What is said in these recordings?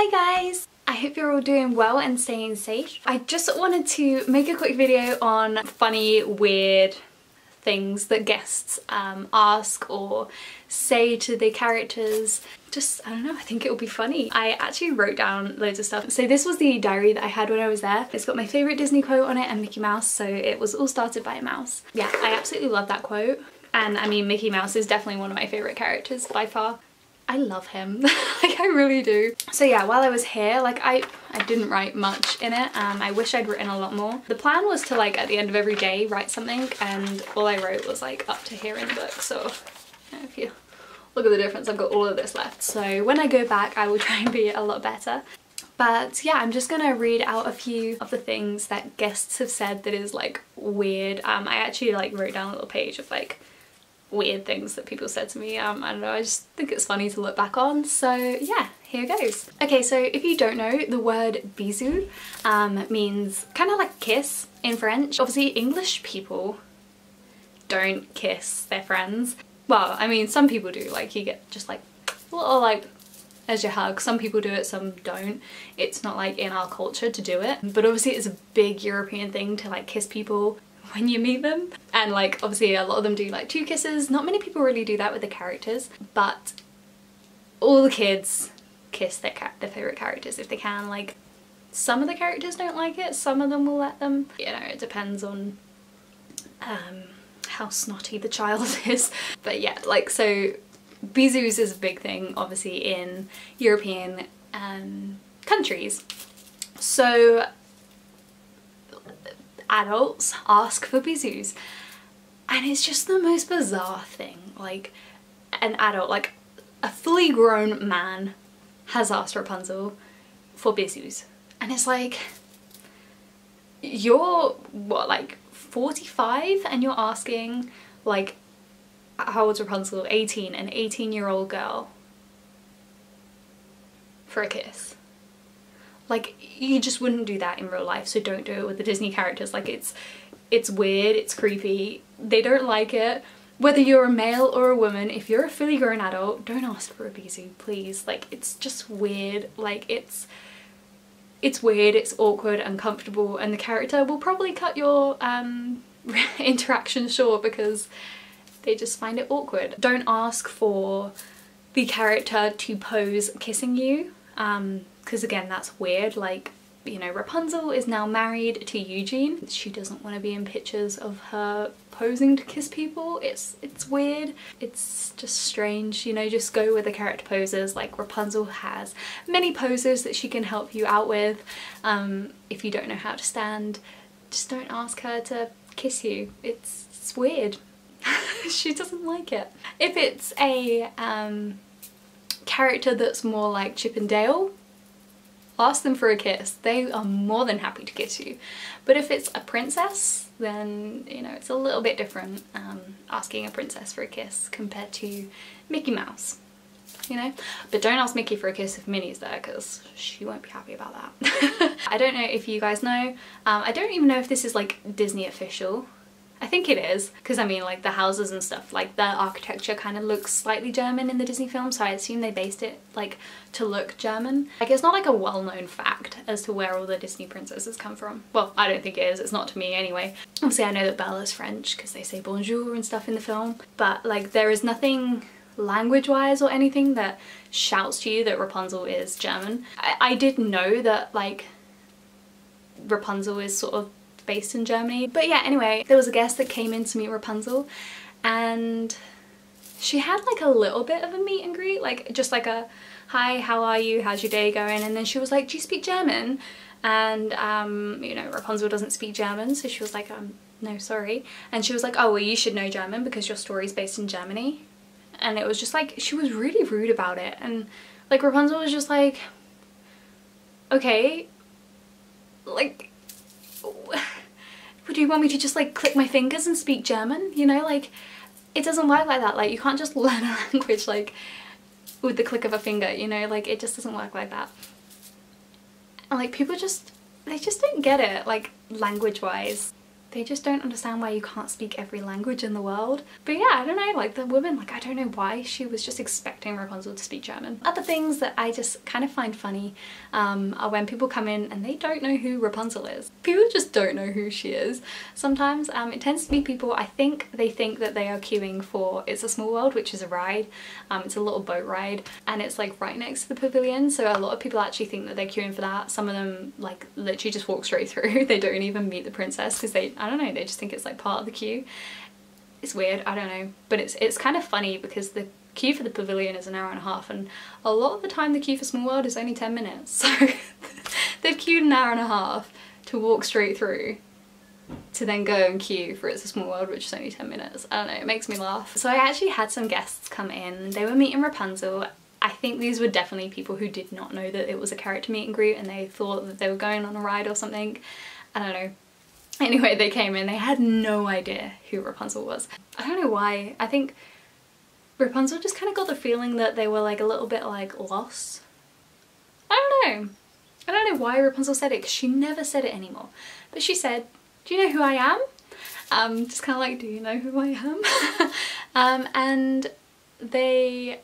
Hi guys! I hope you're all doing well and staying safe. I just wanted to make a quick video on funny, weird things that guests um, ask or say to the characters. Just, I don't know, I think it'll be funny. I actually wrote down loads of stuff. So this was the diary that I had when I was there. It's got my favourite Disney quote on it and Mickey Mouse, so it was all started by a mouse. Yeah, I absolutely love that quote. And I mean, Mickey Mouse is definitely one of my favourite characters by far. I love him. like I really do. So yeah, while I was here, like I, I didn't write much in it. Um, I wish I'd written a lot more. The plan was to like at the end of every day write something and all I wrote was like up to here in the book. So if you look at the difference, I've got all of this left. So when I go back, I will try and be a lot better. But yeah, I'm just gonna read out a few of the things that guests have said that is like weird. Um, I actually like wrote down a little page of like weird things that people said to me. Um, I don't know, I just think it's funny to look back on. So yeah, here goes. Okay, so if you don't know, the word bisou um, means kind of like kiss in French. Obviously English people don't kiss their friends. Well, I mean, some people do, like you get just like a little like as your hug. Some people do it, some don't. It's not like in our culture to do it. But obviously it's a big European thing to like kiss people when you meet them. And like obviously a lot of them do like two kisses. Not many people really do that with the characters, but all the kids kiss their, their favourite characters if they can. Like some of the characters don't like it, some of them will let them. You know, it depends on um, how snotty the child is. But yeah, like so bisous is a big thing obviously in European um, countries. So adults ask for bisous and it's just the most bizarre thing like an adult like a fully grown man has asked Rapunzel for bisous and it's like you're what like 45 and you're asking like how old's Rapunzel? 18 an 18 year old girl for a kiss like you just wouldn't do that in real life so don't do it with the Disney characters. Like it's it's weird it's creepy. They don't like it. Whether you're a male or a woman if you're a fully grown adult don't ask for a bisou please. Like it's just weird. Like it's it's weird it's awkward uncomfortable and the character will probably cut your um interaction short because they just find it awkward. Don't ask for the character to pose kissing you. Um because again that's weird like you know Rapunzel is now married to Eugene. She doesn't want to be in pictures of her posing to kiss people. It's it's weird. It's just strange you know just go with the character poses. Like Rapunzel has many poses that she can help you out with. Um, if you don't know how to stand just don't ask her to kiss you. It's, it's weird. She doesn't like it. If it's a um, character that's more like Chip and Dale ask them for a kiss. They are more than happy to kiss you. But if it's a princess, then, you know, it's a little bit different um, asking a princess for a kiss compared to Mickey Mouse, you know? But don't ask Mickey for a kiss if Minnie's there because she won't be happy about that. I don't know if you guys know, um, I don't even know if this is like Disney official, I think it is because I mean like the houses and stuff like the architecture kind of looks slightly German in the Disney film so I assume they based it like to look German. Like it's not like a well-known fact as to where all the Disney princesses come from. Well I don't think it is, it's not to me anyway. Obviously I know that Bella's French because they say bonjour and stuff in the film but like there is nothing language wise or anything that shouts to you that Rapunzel is German. I, I did know that like Rapunzel is sort of based in Germany. But yeah, anyway, there was a guest that came in to meet Rapunzel and she had like a little bit of a meet and greet, like just like a, hi, how are you? How's your day going? And then she was like, do you speak German? And, um, you know, Rapunzel doesn't speak German, so she was like, um, no, sorry. And she was like, oh, well, you should know German because your story's based in Germany. And it was just like, she was really rude about it. And like Rapunzel was just like, okay, like, would you want me to just like click my fingers and speak German? You know, like it doesn't work like that. Like you can't just learn a language like with the click of a finger, you know, like it just doesn't work like that. And like people just, they just don't get it, like language wise. They just don't understand why you can't speak every language in the world. But yeah, I don't know, like the woman, like I don't know why she was just expecting Rapunzel to speak German. Other things that I just kind of find funny um, are when people come in and they don't know who Rapunzel is. People just don't know who she is. Sometimes um, it tends to be people, I think they think that they are queuing for It's a Small World, which is a ride. Um, it's a little boat ride and it's like right next to the pavilion. So a lot of people actually think that they're queuing for that. Some of them like literally just walk straight through. they don't even meet the princess because they I don't know, they just think it's like part of the queue. It's weird, I don't know. But it's it's kind of funny because the queue for the pavilion is an hour and a half and a lot of the time the queue for Small World is only 10 minutes. So they've queued an hour and a half to walk straight through to then go and queue for It's a Small World, which is only 10 minutes. I don't know, it makes me laugh. So I actually had some guests come in. They were meeting Rapunzel. I think these were definitely people who did not know that it was a character meet and greet and they thought that they were going on a ride or something. I don't know. Anyway, they came in, they had no idea who Rapunzel was. I don't know why, I think Rapunzel just kind of got the feeling that they were like a little bit like lost. I don't know. I don't know why Rapunzel said it because she never said it anymore. But she said, do you know who I am? Um, just kind of like, do you know who I am? um, and they,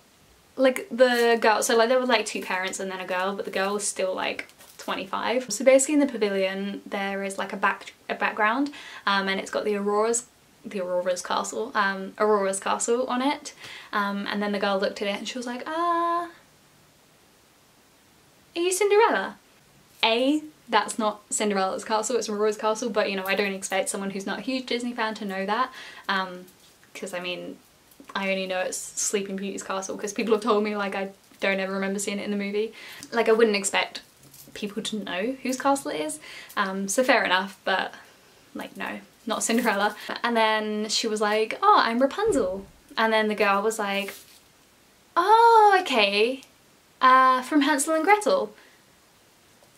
like the girl, so like there were like two parents and then a girl, but the girl was still like 25. So basically in the pavilion there is like a back a background um, and it's got the Aurora's the Aurora's castle, um, Aurora's castle on it um, and then the girl looked at it and she was like, ah, are you Cinderella? A, that's not Cinderella's castle, it's Aurora's castle, but you know, I don't expect someone who's not a huge Disney fan to know that because um, I mean, I only know it's Sleeping Beauty's castle because people have told me like I don't ever remember seeing it in the movie. Like I wouldn't expect people to know whose castle it is. Um, so fair enough, but like no, not Cinderella. And then she was like, oh, I'm Rapunzel. And then the girl was like, oh, okay, uh, from Hansel and Gretel.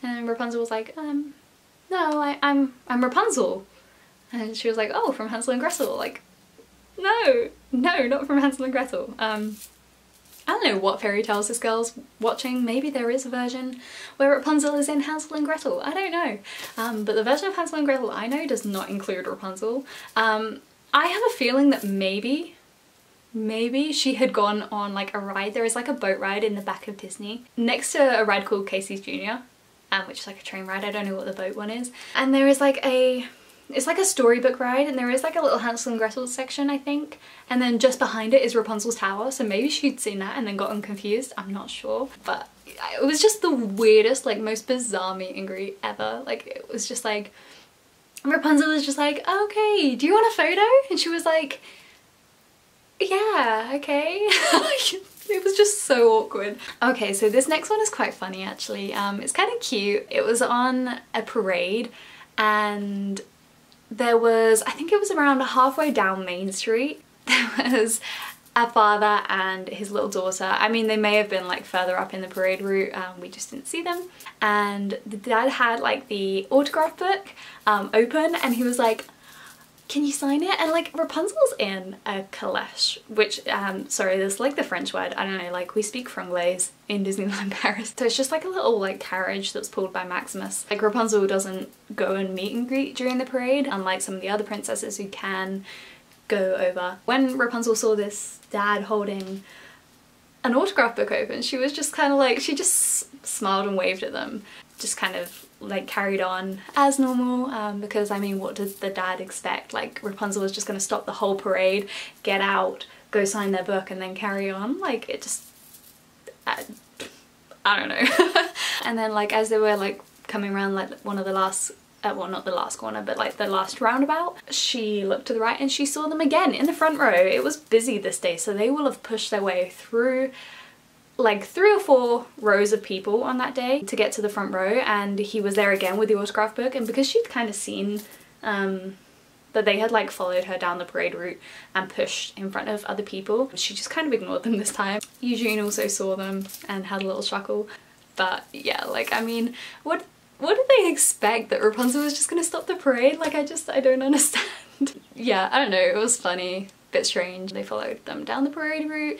And Rapunzel was like, um, no, I, I'm, I'm Rapunzel. And she was like, oh, from Hansel and Gretel. Like, no, no, not from Hansel and Gretel. Um, I don't know what fairy tales this girl's watching. Maybe there is a version where Rapunzel is in Hansel and Gretel. I don't know. Um, but the version of Hansel and Gretel I know does not include Rapunzel. Um, I have a feeling that maybe, maybe she had gone on like a ride. There is like a boat ride in the back of Disney next to a ride called Casey's Junior, um, which is like a train ride. I don't know what the boat one is. And there is like a it's like a storybook ride and there is like a little Hansel and Gretel section I think and then just behind it is Rapunzel's tower so maybe she'd seen that and then gotten confused I'm not sure but it was just the weirdest like most bizarre meet and greet ever like it was just like Rapunzel was just like okay do you want a photo and she was like yeah okay it was just so awkward. Okay, so this next one is quite funny actually. Um, it's kind of cute. It was on a parade and there was, I think it was around halfway down Main Street, there was a father and his little daughter. I mean, they may have been like further up in the parade route, um, we just didn't see them. And the dad had like the autograph book um, open and he was like, can you sign it? And like Rapunzel's in a caleche, which, um, sorry, there's like the French word, I don't know, like we speak franglaise in Disneyland Paris. So it's just like a little like carriage that's pulled by Maximus. Like Rapunzel doesn't go and meet and greet during the parade, unlike some of the other princesses who can go over. When Rapunzel saw this dad holding an autograph book open, she was just kind of like, she just smiled and waved at them. Just kind of like carried on as normal um, because I mean what did the dad expect? Like Rapunzel was just going to stop the whole parade get out go sign their book and then carry on? Like it just I, I don't know. And then like as they were like coming around like one of the last uh, well not the last corner but like the last roundabout she looked to the right and she saw them again in the front row. It was busy this day so they will have pushed their way through like three or four rows of people on that day to get to the front row and he was there again with the autograph book. And because she'd kind of seen um, that they had like followed her down the parade route and pushed in front of other people she just kind of ignored them this time. Eugene also saw them and had a little chuckle. But yeah like I mean what what did they expect? That Rapunzel was just gonna stop the parade? Like I just I don't understand. yeah I don't know. It was funny. Bit strange. They followed them down the parade route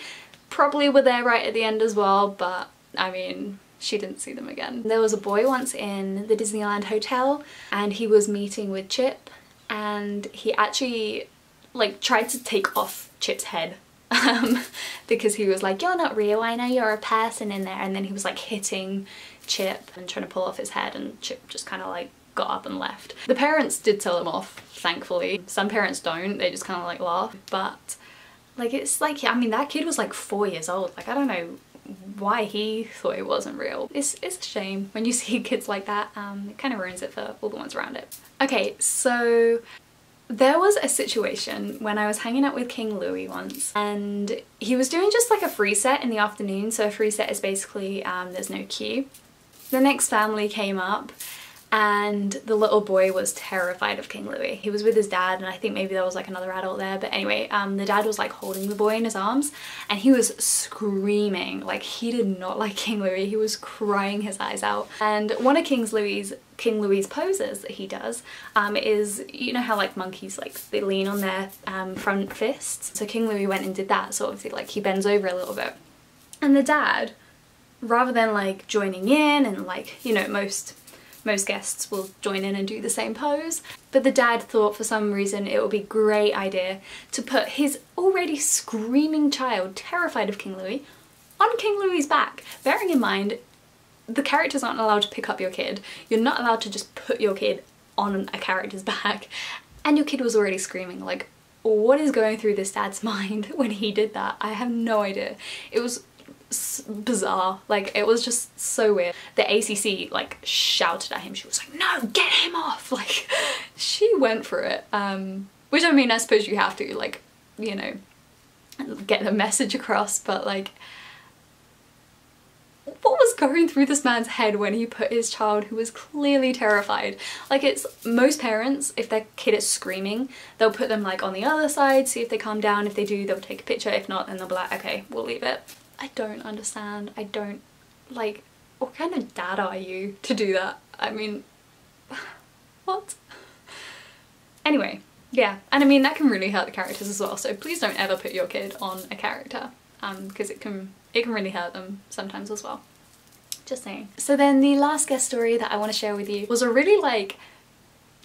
probably were there right at the end as well, but I mean, she didn't see them again. There was a boy once in the Disneyland Hotel and he was meeting with Chip and he actually like tried to take off Chip's head um, because he was like, you're not real, I know you're a person in there. And then he was like hitting Chip and trying to pull off his head and Chip just kind of like got up and left. The parents did tell him off, thankfully. Some parents don't, they just kind of like laugh. But like it's like, I mean that kid was like four years old. Like I don't know why he thought it wasn't real. It's, it's a shame when you see kids like that. Um, it kind of ruins it for all the ones around it. Okay, so there was a situation when I was hanging out with King Louie once and he was doing just like a free set in the afternoon. So a free set is basically um, there's no queue. The next family came up and the little boy was terrified of King Louie. He was with his dad and I think maybe there was like another adult there but anyway um, the dad was like holding the boy in his arms and he was screaming like he did not like King Louie. He was crying his eyes out and one of King Louie's King Louie poses that he does um, is you know how like monkeys like they lean on their um, front fists so King Louie went and did that so obviously like he bends over a little bit and the dad rather than like joining in and like you know most most guests will join in and do the same pose. But the dad thought for some reason it would be a great idea to put his already screaming child, terrified of King Louie, on King Louie's back. Bearing in mind, the characters aren't allowed to pick up your kid. You're not allowed to just put your kid on a character's back. And your kid was already screaming. Like, what is going through this dad's mind when he did that? I have no idea. It was bizarre. Like it was just so weird. The ACC like shouted at him. She was like no get him off! Like she went for it um which I mean I suppose you have to like you know get the message across but like what was going through this man's head when he put his child who was clearly terrified? Like it's most parents if their kid is screaming they'll put them like on the other side see if they calm down. If they do they'll take a picture. If not then they'll be like okay we'll leave it I don't understand. I don't, like, what kind of dad are you to do that? I mean, what? Anyway, yeah, and I mean that can really hurt the characters as well, so please don't ever put your kid on a character, um, because it can, it can really hurt them sometimes as well. Just saying. So then the last guest story that I want to share with you was a really like,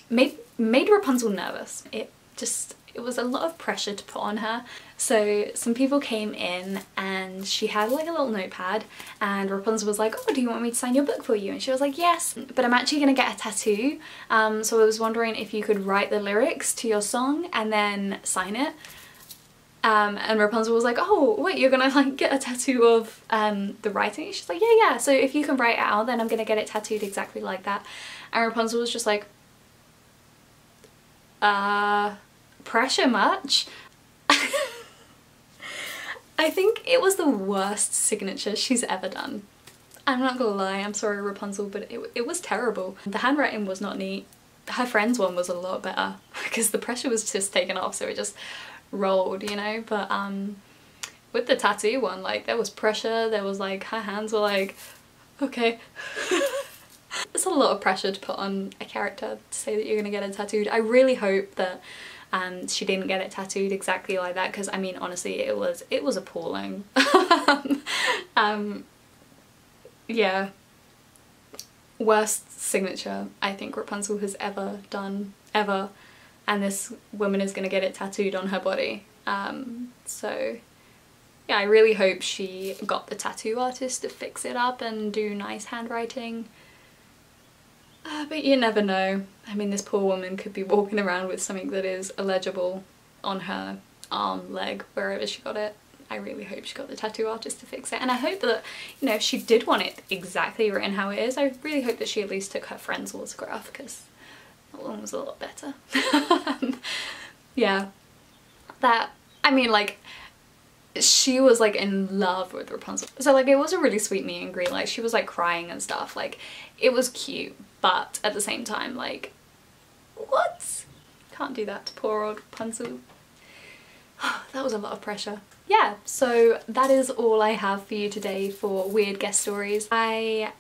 made, made Rapunzel nervous. It just, it was a lot of pressure to put on her. So some people came in and she had like a little notepad and Rapunzel was like, oh, do you want me to sign your book for you? And she was like, yes, but I'm actually gonna get a tattoo. Um, so I was wondering if you could write the lyrics to your song and then sign it. Um, and Rapunzel was like, oh, wait, you're gonna like get a tattoo of um, the writing? She's like, yeah, yeah, so if you can write it out, then I'm gonna get it tattooed exactly like that. And Rapunzel was just like, uh, pressure much? I think it was the worst signature she's ever done. I'm not gonna lie, I'm sorry Rapunzel, but it, it was terrible. The handwriting was not neat. Her friend's one was a lot better because the pressure was just taken off so it just rolled, you know? But um, with the tattoo one, like there was pressure, there was like, her hands were like, okay. it's a lot of pressure to put on a character to say that you're gonna get it tattooed. I really hope that and she didn't get it tattooed exactly like that because I mean honestly it was it was appalling. Um yeah. Worst signature I think Rapunzel has ever done ever. And this woman is gonna get it tattooed on her body. Um so yeah I really hope she got the tattoo artist to fix it up and do nice handwriting uh, but you never know. I mean, this poor woman could be walking around with something that is illegible on her arm, leg, wherever she got it. I really hope she got the tattoo artist to fix it. And I hope that, you know, if she did want it exactly written how it is, I really hope that she at least took her friend's autograph because that one was a lot better. yeah. That, I mean, like, she was like in love with Rapunzel. So like it was a really sweet meet and greet, like she was like crying and stuff, like it was cute but at the same time like what? Can't do that to poor old Rapunzel. that was a lot of pressure. Yeah, so that is all I have for you today for weird guest stories. I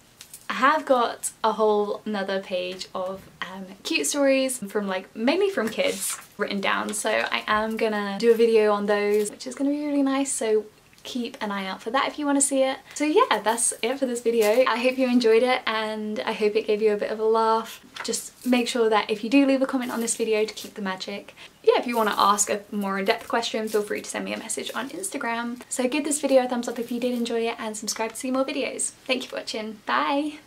have got a whole another page of um, cute stories from like mainly from kids written down so I am gonna do a video on those which is gonna be really nice so keep an eye out for that if you want to see it. So yeah, that's it for this video. I hope you enjoyed it and I hope it gave you a bit of a laugh. Just make sure that if you do leave a comment on this video to keep the magic. Yeah, if you want to ask a more in-depth question, feel free to send me a message on Instagram. So give this video a thumbs up if you did enjoy it and subscribe to see more videos. Thank you for watching. Bye!